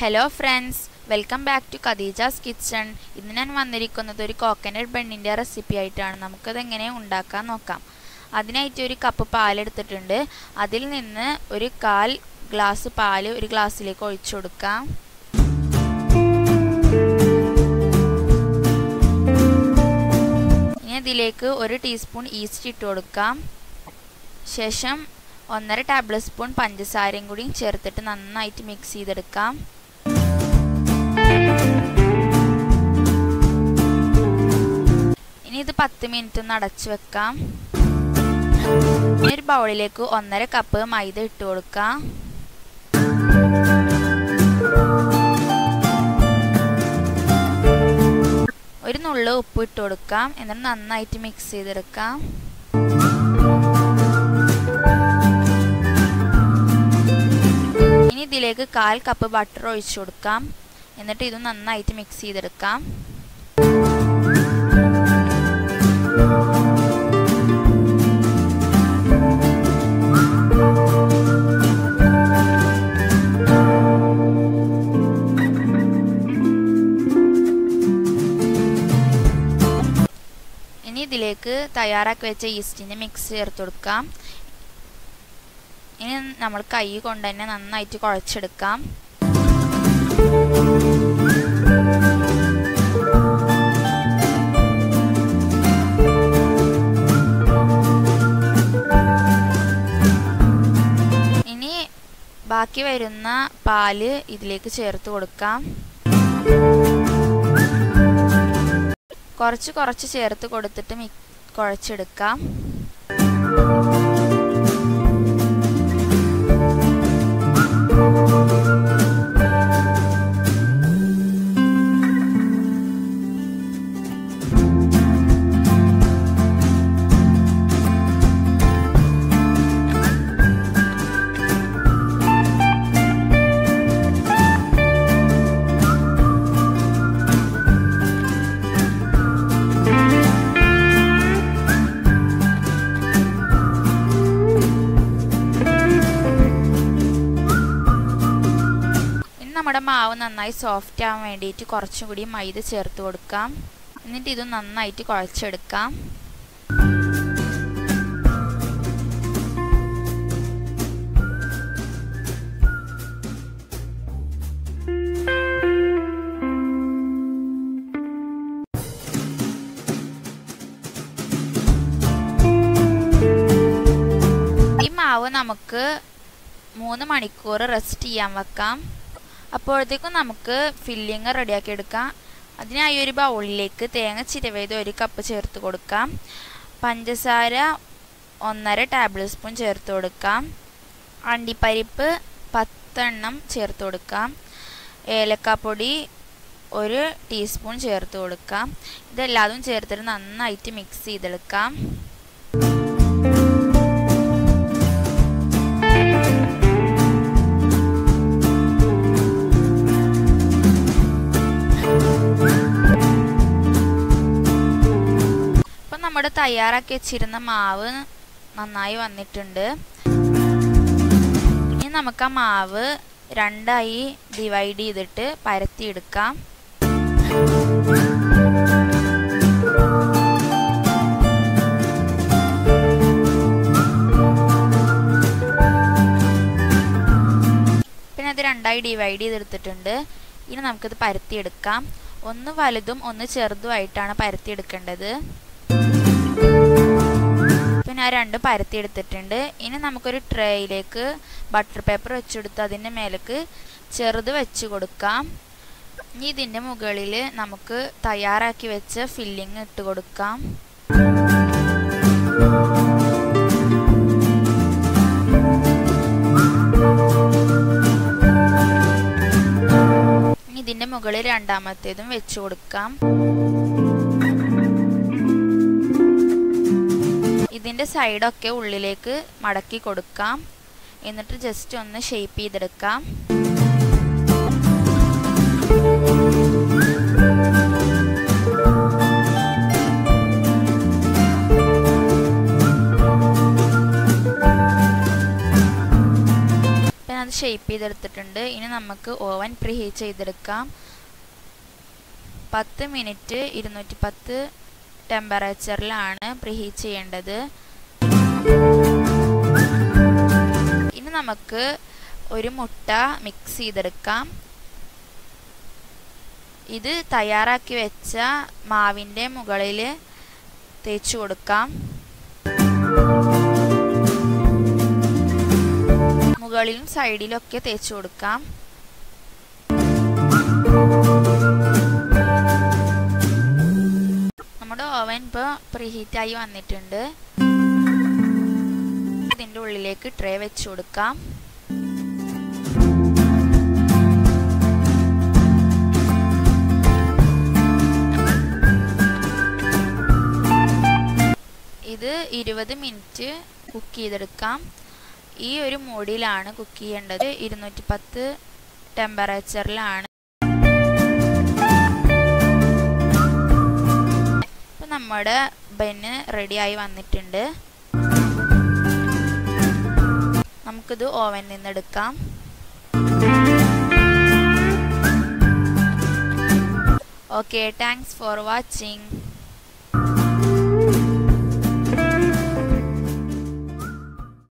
Hello friends welcome back to Khadija's kitchen ഇന്ന് ഞാൻ വന്നിരിക്കുന്നത് ഒരു കോക്കനട്ട് ബണ്ണിന്റെ റെസിപ്പി ആയിട്ടാണ്. നമുക്കത് എങ്ങനെ ഉണ്ടാക്കാൻ നോക്കാം. അതിനായിട്ട് ഒരു കപ്പ് പാലെടുത്തിട്ടുണ്ട് അതിൽ നിന്ന് ഒരു കാൽ ഗ്ലാസ് പാൽ ഒരു ഗ്ലാസ്സിലേക്ക് ഒഴിച്ചു കൊടുക്കാം. ഇനി ഇതിലേക്ക് ഒരു ടീസ്പൂൺ ഈസ്റ്റ് ഇട്ട് കൊടുക്കാം. ശേഷം ഒന്നര ടേബിൾ സ്പൂൺ പഞ്ചസാരയും കൂടി ചേർത്തിട്ട് നന്നായിട്ട് മിക്സ് ചെയ്തെടുക്കാം. ഇനി ഇത് പത്ത് മിനിറ്റ് ഒന്ന് അടച്ചു വെക്കാം. ഒരു ബൗളിലേക്ക് ഒന്നര കപ്പ് മൈദ ഇട്ട് കൊടുക്കാം. ഒരു നുള്ളു ഉപ്പ് ഇട്ട് കൊടുക്കാം. എന്നിട്ട് നന്നായിട്ട് മിക്സ് ചെയ്തെടുക്കാം. ഇനി ഇതിലേക്ക് കാൽ കപ്പ് ബട്ടർ ഒഴിച്ചു കൊടുക്കാം. എന്നിട്ട് ഇത് നന്നായിട്ട് മിക്സ് ചെയ്തെടുക്കാം. ഇനി ഇതിലേക്ക് തയ്യാറാക്കി വെച്ച ഈസ്റ്റിന്റെ മിക്സ് ചേർത്ത് കൊടുക്കാം. ഇനി നമ്മൾ കൈ കൊണ്ട് തന്നെ നന്നായിട്ട് കുഴച്ചെടുക്കാം. ബാക്കി വരുന്ന പാൽ ഇതിലേക്ക് ചേർത്ത് കൊടുക്കാം. കുറച്ച് കുറച്ച് ചേർത്ത് കൊടുത്തിട്ട് മി കുഴച്ചെടുക്കാം. നമ്മുടെ മാവ് നന്നായി സോഫ്റ്റ് ആവാൻ വേണ്ടിയിട്ട് കുറച്ചും കൂടി മൈദ ചേർത്ത് കൊടുക്കാം. എന്നിട്ട് ഇത് നന്നായിട്ട് കുഴച്ചെടുക്കാം. മാവ് നമുക്ക് മൂന്ന് മണിക്കൂർ റെസ്റ്റ് ചെയ്യാൻ വെക്കാം. അപ്പോഴത്തേക്കും നമുക്ക് ഫില്ലിങ് റെഡിയാക്കി എടുക്കാം അതിനായി ഒരു ബൗളിലേക്ക് തേങ്ങ ചിരവേത് ഒരു കപ്പ് ചേർത്ത് കൊടുക്കാം. പഞ്ചസാര ഒന്നര ടേബിൾ സ്പൂൺ ചേർത്ത് കൊടുക്കാം. അണ്ടിപ്പരിപ്പ് പത്തെണ്ണം ചേർത്ത് കൊടുക്കാം. ഏലക്കാപ്പൊടി ഒരു ടീസ്പൂൺ ചേർത്ത് കൊടുക്കാം. ഇതെല്ലാതും ചേർത്തിട്ട് നന്നായിട്ട് മിക്സ് ചെയ്തെടുക്കാം. നമ്മുടെ തയ്യാറാക്കി വെച്ചിരുന്ന മാവ് നന്നായി വന്നിട്ടുണ്ട്. ഇനി നമുക്ക് ആ മാവ് രണ്ടായി ഡിവൈഡ് ചെയ്തിട്ട് പരത്തിയെടുക്കാം. പിന്നെ അത് രണ്ടായി ഡിവൈഡ് ചെയ്തെടുത്തിട്ടുണ്ട്. ഇനി നമുക്കിത് പരത്തിയെടുക്കാം. ഒന്ന് വലുതും ഒന്ന് ചെറുതുമായിട്ടാണ് പരത്തിയെടുക്കേണ്ടത്. ആ രണ്ട് പരത്തിയെടുത്തിട്ടുണ്ട് ഇനി നമുക്കൊരു ട്രേയിലേക്ക് ബട്ടർ പേപ്പർ വെച്ചെടുത്ത് അതിന്റെ മേലേക്ക് ചെറുത് വെച്ച് കൊടുക്കാം. ഇനി ഇതിന്റെ മുകളിൽ നമുക്ക് തയ്യാറാക്കി വെച്ച ഫില്ലിങ് ഇട്ട് കൊടുക്കാം. ഇതിന്റെ മുകളിൽ രണ്ടാമത്തേതും വെച്ച് കൊടുക്കാം. ഇതിന്റെ സൈഡൊക്കെ ഉള്ളിലേക്ക് മടക്കി കൊടുക്കാം. എന്നിട്ട് ജസ്റ്റ് ഒന്ന് ഷേപ്പ് ചെയ്തെടുക്കാം. ഷേപ്പ് ചെയ്തെടുത്തിട്ടുണ്ട്. ഇനി നമുക്ക് ഓവൻ പ്രീഹീറ്റ് ചെയ്തെടുക്കാം. പത്ത് മിനിറ്റ് ഇരുന്നൂറ്റി പത്ത് ടെമ്പറേച്ചറിലാണ് പ്രീഹീറ്റ് ചെയ്യേണ്ടത്. ഇനി നമുക്ക് ഒരു മുട്ട മിക്സ് ചെയ്തെടുക്കാം. ഇത് തയ്യാറാക്കി വെച്ച മാവിന്റെ മുകളിൽ തേച്ചു കൊടുക്കാം. മുകളിലും സൈഡിലൊക്കെ തേച്ചു കൊടുക്കാം. ഓവൻ ഇപ്പോൾ പ്രീഹീറ്റായി വന്നിട്ടുണ്ട്. ഇതിന്റെ ഉള്ളിലേക്ക് ട്രേ വെച്ച് കൊടുക്കാം. ഇത് ഇരുപത് മിനിറ്റ് കുക്ക് ചെയ്തെടുക്കാം. ഈ ഒരു മോഡിലാണ് കുക്ക് ചെയ്യേണ്ടത്. ഇരുന്നൂറ്റി പത്ത് ടെമ്പറേച്ചറിലാണ് നമ്മുടെ ബെന്ന് റെഡിയായി വന്നിട്ടുണ്ട്. നമുക്കിത് ഓവനിൽ നിന്ന് എടുക്കാം. Okay thanks for watching